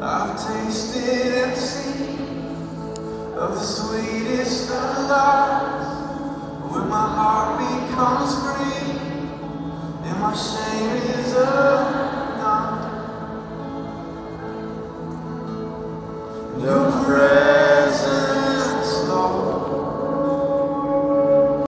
I've tasted and seen of the sweetest of loves, when my heart becomes free and my shame is undone. Your